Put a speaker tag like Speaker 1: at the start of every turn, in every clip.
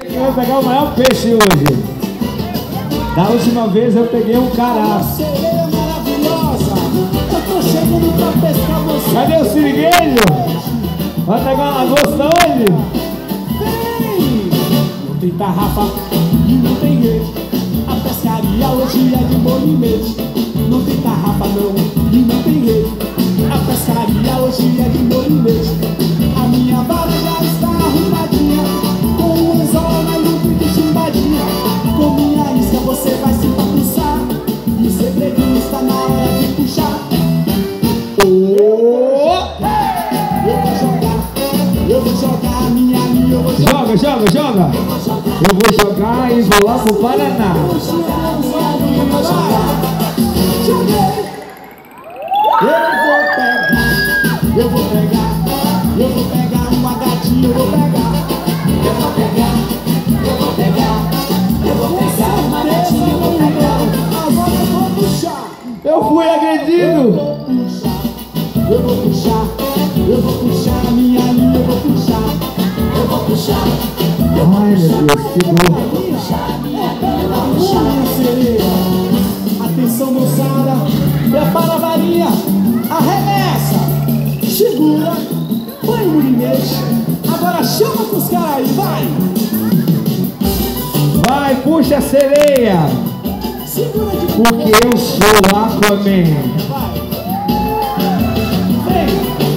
Speaker 1: Quem vai pegar o maior peixe hoje? Da última vez eu peguei um cará.
Speaker 2: Eu.
Speaker 1: Cadê o siriguejo? Vai pegar uma lagosta hoje?
Speaker 2: Vem! Não tem tarrafa e não tem rede. A pescaria hoje é de molimete.
Speaker 1: Joga, joga. Eu vou jogar e vou lá pro Paraná.
Speaker 2: Eu vou pegar, eu vou pegar uma gatinha, eu vou pegar. Eu vou pegar, eu vou pegar, eu vou pegar uma gatinha, eu vou pegar. Agora eu vou puxar,
Speaker 1: Eu fui
Speaker 2: eu
Speaker 1: agredido.
Speaker 2: vou puxar, eu vou puxar, eu vou puxar a minha
Speaker 1: Ai, meu Deus, que dor.
Speaker 2: Atenção moçada, prepara a varinha, arremessa, segura, põe o murinete, agora chama pros caras aí, vai!
Speaker 1: Vai, puxa a sereia.
Speaker 2: Segura de
Speaker 1: Porque eu sou Aquaman.
Speaker 2: vai! Vem,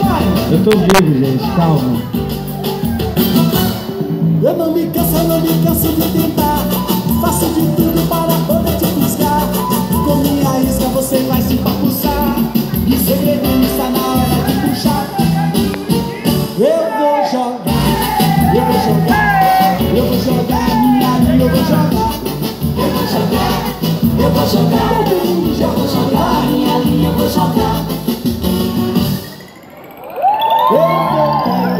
Speaker 2: vai!
Speaker 1: Eu tô vivo, gente, calma.
Speaker 2: Eu não me canso, eu não me canso de tentar. Faço de tudo para poder te buscar. Com minha isca você vai se papuçar. E o segredinho está na hora de puxar. Eu vou jogar, eu vou jogar, eu vou jogar minha linha, eu vou jogar. Eu vou jogar, eu vou jogar, eu vou jogar minha linha, eu vou jogar. Eu vou pegar,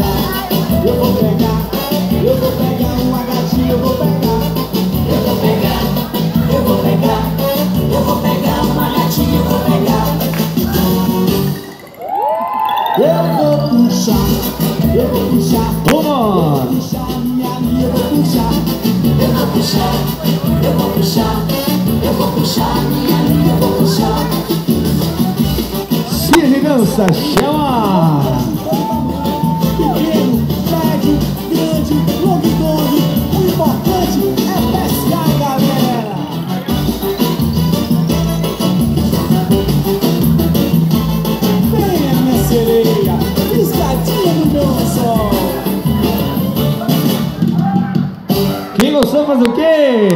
Speaker 2: eu vou pegar, eu vou pegar uma gatinha, eu vou pegar. Eu vou pegar, eu vou pegar, eu vou pegar uma gatinha, eu vou pegar. Eu vou puxar, puxar, puxar minha linha, eu vou puxar. Eu vou puxar, eu vou puxar, eu vou puxar minha linha, eu vou puxar.
Speaker 1: Sirgança, chama! Quem gostou faz o quê?